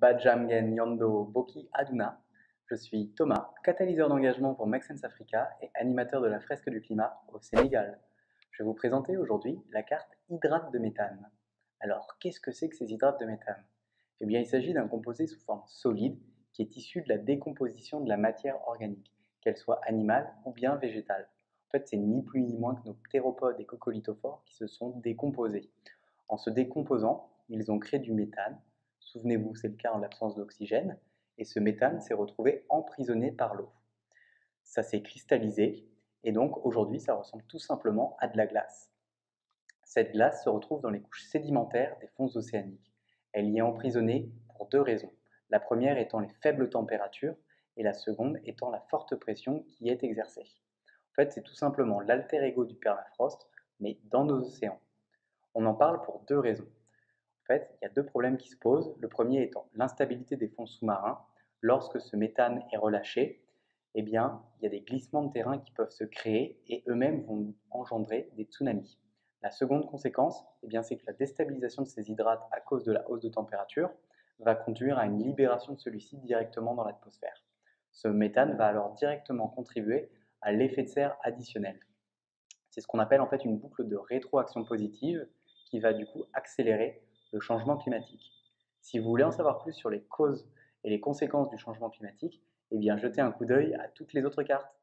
Bajamgen Yando Boki Aduna. Je suis Thomas, catalyseur d'engagement pour Make Sense Africa et animateur de la fresque du climat au Sénégal. Je vais vous présenter aujourd'hui la carte hydrate de méthane. Alors, qu'est-ce que c'est que ces hydrates de méthane? Eh bien, il s'agit d'un composé sous forme solide qui est issu de la décomposition de la matière organique, qu'elle soit animale ou bien végétale. En fait, c'est ni plus ni moins que nos ptéropodes et coccolithophores qui se sont décomposés. En se décomposant, ils ont créé du méthane Souvenez-vous, c'est le cas en l'absence d'oxygène, et ce méthane s'est retrouvé emprisonné par l'eau. Ça s'est cristallisé, et donc aujourd'hui ça ressemble tout simplement à de la glace. Cette glace se retrouve dans les couches sédimentaires des fonds océaniques. Elle y est emprisonnée pour deux raisons. La première étant les faibles températures, et la seconde étant la forte pression qui y est exercée. En fait, c'est tout simplement l'alter ego du permafrost, mais dans nos océans. On en parle pour deux raisons fait, il y a deux problèmes qui se posent. Le premier étant l'instabilité des fonds sous-marins. Lorsque ce méthane est relâché, eh bien, il y a des glissements de terrain qui peuvent se créer et eux-mêmes vont engendrer des tsunamis. La seconde conséquence, eh bien, c'est que la déstabilisation de ces hydrates à cause de la hausse de température va conduire à une libération de celui-ci directement dans l'atmosphère. Ce méthane va alors directement contribuer à l'effet de serre additionnel. C'est ce qu'on appelle en fait une boucle de rétroaction positive qui va du coup accélérer le changement climatique. Si vous voulez en savoir plus sur les causes et les conséquences du changement climatique, eh bien jetez un coup d'œil à toutes les autres cartes.